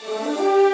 Música